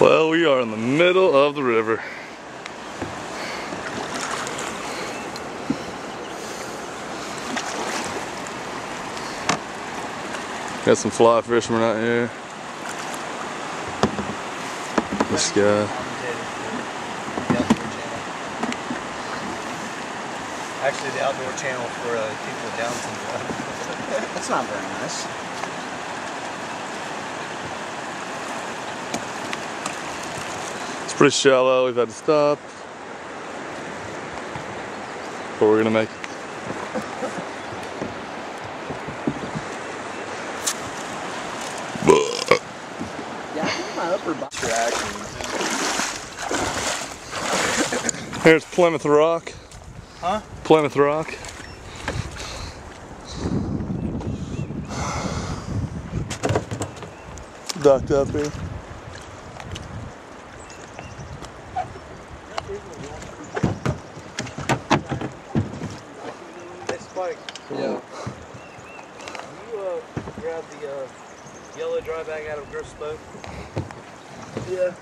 Well, we are in the middle of the river. Got some fly fishermen out here. This guy. Actually, the outdoor channel for uh, people with Down syndrome. That's not very nice. Pretty shallow. We've had to stop. But we're gonna make it. Yeah, I think my upper body. Here's Plymouth Rock. Huh? Plymouth Rock. Docked up here. Hey, Spike. Yeah. You uh, grab the uh, yellow dry bag out of Griff's boat? Yeah.